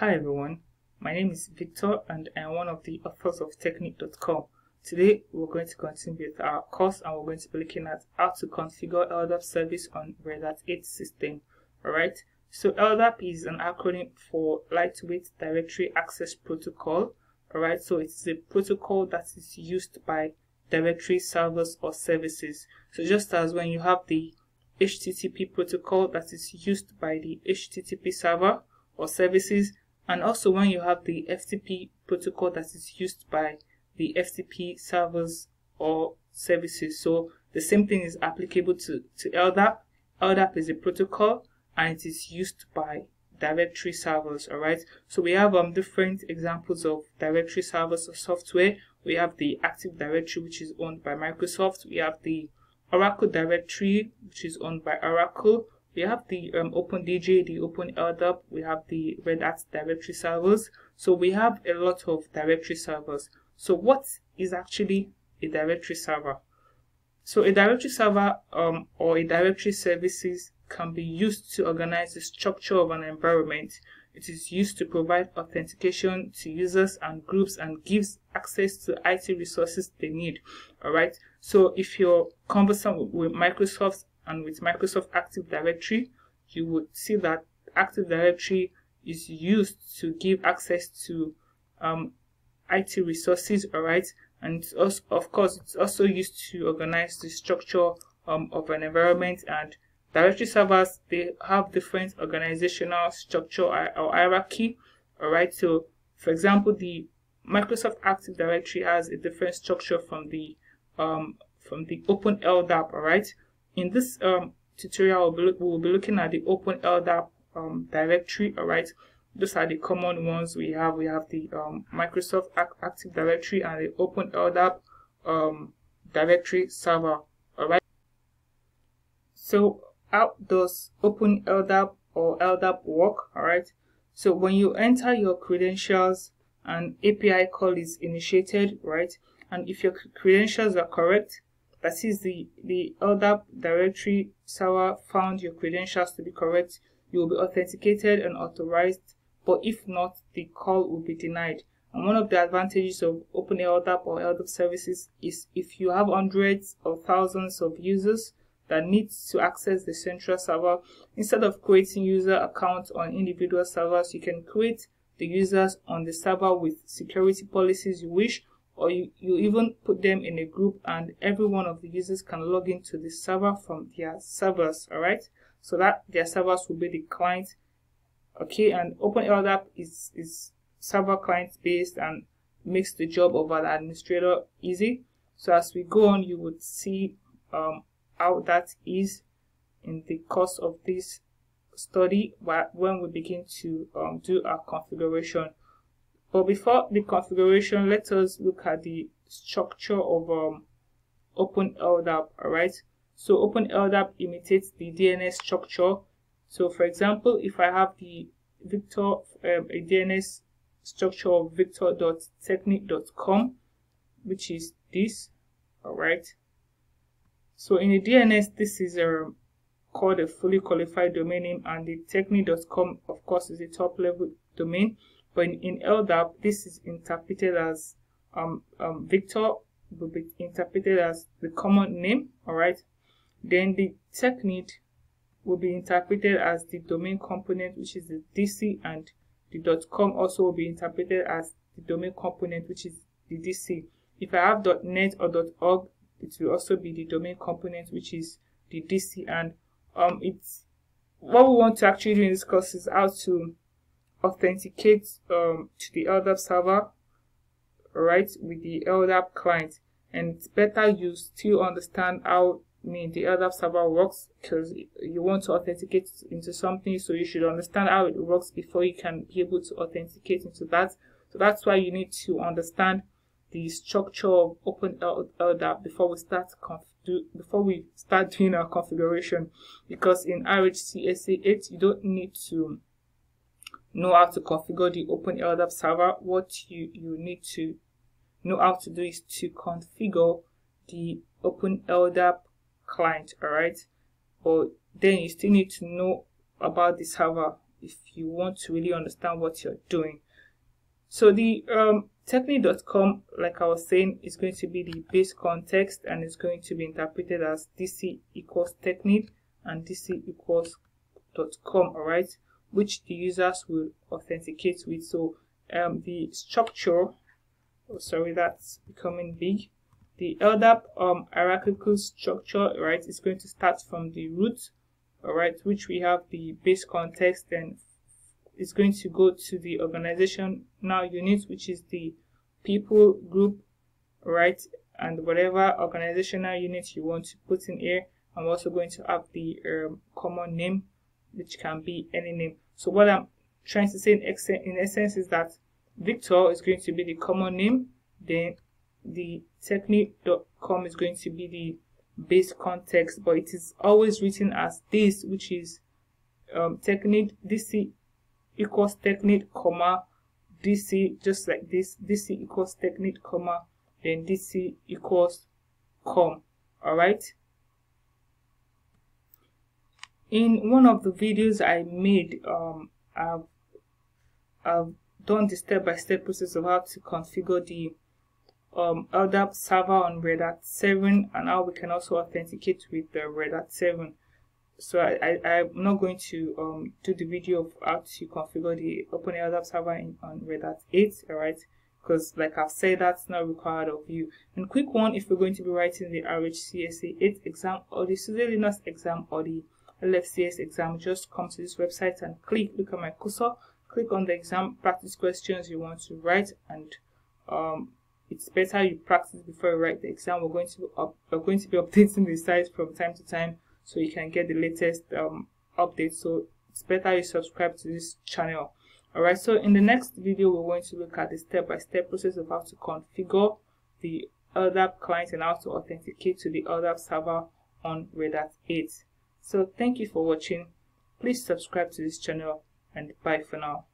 Hi everyone, my name is Victor and I am one of the authors of Tekneed.com. Today we're going to continue with our course and we're going to be looking at how to configure LDAP service on Red Hat 8 system. Alright, so LDAP is an acronym for Lightweight Directory Access Protocol. Alright, so it's a protocol that is used by directory servers or services. So just as when you have the HTTP protocol that is used by the HTTP server or services, and also when you have the FTP protocol that is used by the FTP servers or services. So the same thing is applicable to, to LDAP. LDAP is a protocol and it is used by directory servers all right so we have um different examples of directory servers or software we have the active directory which is owned by microsoft we have the oracle directory which is owned by oracle we have the um, OpenDJ, the OpenLDAP, we have the Red Hat directory servers. So we have a lot of directory servers. So what is actually a directory server? So a directory server um, or a directory services can be used to organize the structure of an environment. It is used to provide authentication to users and groups and gives access to IT resources they need. All right. So if you're conversant with Microsoft and with Microsoft Active Directory, you would see that Active Directory is used to give access to um, IT resources. All right. And also, of course, it's also used to organize the structure um, of an environment and Directory servers, they have different organizational structure or hierarchy. All right. So, for example, the Microsoft Active Directory has a different structure from the um, from the Open LDAP. All right. In this um, tutorial, we'll be, we'll be, looking at the Open LDAP um, directory. All right. Those are the common ones we have. We have the um, Microsoft Active Directory and the Open LDAP um, directory server. All right. So how does Open LDAP or LDAP work? Alright, so when you enter your credentials, an API call is initiated, right? And if your credentials are correct, that is the, the LDAP directory server found your credentials to be correct, you will be authenticated and authorized, but if not, the call will be denied. And one of the advantages of Open LDAP or LDAP services is if you have hundreds or thousands of users, that needs to access the central server. Instead of creating user accounts on individual servers, you can create the users on the server with security policies you wish, or you, you even put them in a group and every one of the users can log into the server from their servers, alright? So that their servers will be the client. Okay, and OpenLDAP is, is server client based and makes the job of an administrator easy. So as we go on, you would see um, how that is in the course of this study when we begin to um, do our configuration. But before the configuration, let us look at the structure of um, Open LDAP, alright? So Open LDAP imitates the DNS structure. So for example, if I have the Victor, um, a DNS structure of victor.tekneed.com, which is this, alright? So in the DNS, this is a, um, called a fully qualified domain name and the tekneed.com of course is a top level domain. But in, in LDAP, this is interpreted as um, um, Victor will be interpreted as the common name, alright? Then the tekneed will be interpreted as the domain component, which is the DC, and the dot .com also will be interpreted as the domain component, which is the DC. If I have dot .net or dot .org, it will also be the domain component which is the DC and um it's what we want to actually do in this course is how to authenticate um to the LDAP server right with the LDAP client. And it's better you still understand how I mean the LDAP server works because you want to authenticate into something so you should understand how it works before you can be able to authenticate into that. So that's why you need to understand the structure of Open LDAP before we start do, before we start doing our configuration. Because in RHCSA 8 you don't need to know how to configure the Open LDAP server. What you, you need to know how to do is to configure the Open LDAP client, alright? But then you still need to know about the server, if you want to really understand what you're doing. So the um, Tekneed.com, like I was saying, is going to be the base context and it's going to be interpreted as DC equals Tekneed and DC equals dot .com, alright, which the users will authenticate with. So um, the structure, oh, sorry, that's becoming big. The LDAP um, hierarchical structure, right, is going to start from the root, alright, which we have the base context and it's going to go to the organization now unit, which is the people group, right? And whatever organizational unit you want to put in here. I'm also going to have the um, common name, which can be any name. So what I'm trying to say in, in essence is that Victor is going to be the common name. Then the tekneed.com is going to be the base context, but it is always written as this, which is um, tekneed DC equals tekneed, comma, DC, just like this, DC equals tekneed, comma, then DC equals com. Alright? In one of the videos I made, um, I've, I've done the step-by-step -step process of how to configure the um, LDAP server on Red Hat 7 and how we can also authenticate with the Red Hat 7 so I, I, am not going to um, do the video of how to configure the OpenLDAP server in, on Red Hat 8, alright? Because like I've said, that's not required of you. And quick one, if you're going to be writing the RHCSA 8 exam or the SUSE Linux exam or the LFCS exam, just come to this website and click, look at my cursor, click on the exam practice questions you want to write and um, it's better you practice before you write the exam. We're going to up, we're going to be updating the site from time to time so you can get the latest um, updates so it's better you subscribe to this channel. Alright so in the next video we're going to look at the step-by-step -step process of how to configure the LDAP client and how to authenticate to the LDAP server on Red Hat 8 so thank you for watching. Please subscribe to this channel and bye for now